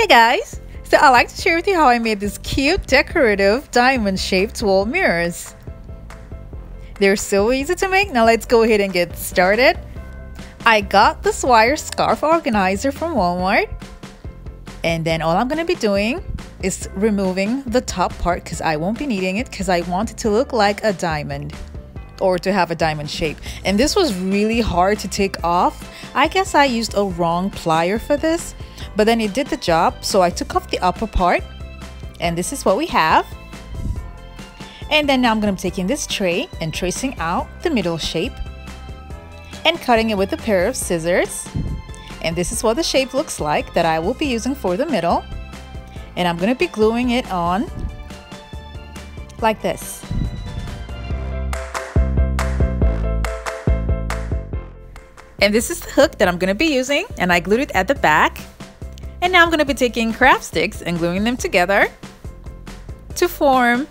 Hey guys! So I'd like to share with you how I made these cute decorative diamond shaped wall mirrors. They're so easy to make. Now let's go ahead and get started. I got this wire scarf organizer from Walmart. And then all I'm going to be doing is removing the top part because I won't be needing it because I want it to look like a diamond or to have a diamond shape. And this was really hard to take off. I guess I used a wrong plier for this but then it did the job so I took off the upper part and this is what we have. And then now I'm going to be taking this tray and tracing out the middle shape and cutting it with a pair of scissors. And this is what the shape looks like that I will be using for the middle. And I'm going to be gluing it on like this. And this is the hook that I'm going to be using and I glued it at the back and now I'm going to be taking craft sticks and gluing them together to form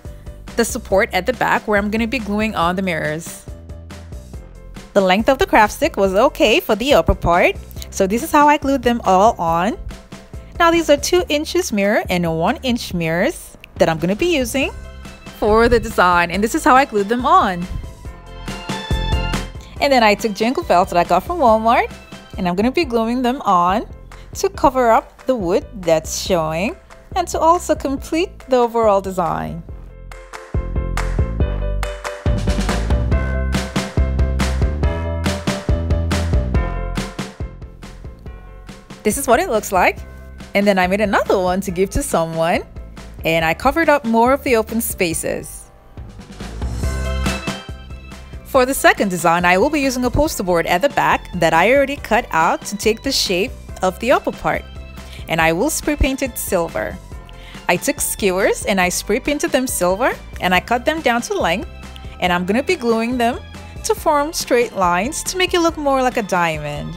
the support at the back where I'm going to be gluing on the mirrors. The length of the craft stick was okay for the upper part, so this is how I glued them all on. Now these are 2 inches mirror and 1 inch mirrors that I'm going to be using for the design and this is how I glued them on. And then I took jingle bells that I got from Walmart and I'm going to be gluing them on to cover up the wood that's showing and to also complete the overall design. This is what it looks like. And then I made another one to give to someone and I covered up more of the open spaces. For the second design, I will be using a poster board at the back that I already cut out to take the shape of the upper part and I will spray paint it silver. I took skewers and I spray painted them silver and I cut them down to length and I'm gonna be gluing them to form straight lines to make it look more like a diamond.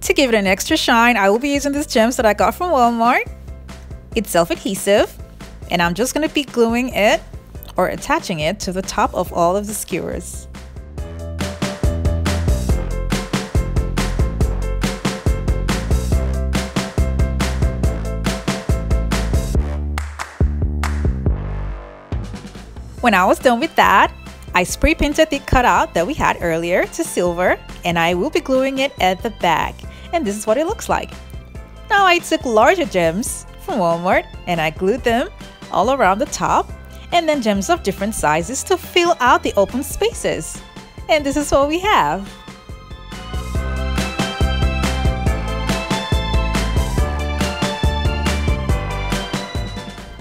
To give it an extra shine, I will be using these gems that I got from Walmart. It's self-adhesive and I'm just going to be gluing it or attaching it to the top of all of the skewers. When I was done with that, I spray painted the cutout that we had earlier to silver and I will be gluing it at the back and this is what it looks like. Now I took larger gems from Walmart and I glued them all around the top and then gems of different sizes to fill out the open spaces. And this is what we have.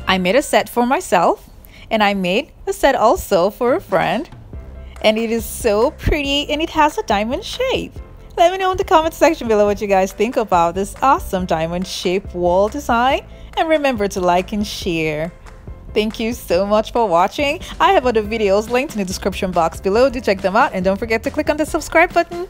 I made a set for myself and I made a set also for a friend. And it is so pretty and it has a diamond shape. Let me know in the comment section below what you guys think about this awesome diamond shaped wall design and remember to like and share. Thank you so much for watching. I have other videos linked in the description box below. Do check them out and don't forget to click on the subscribe button.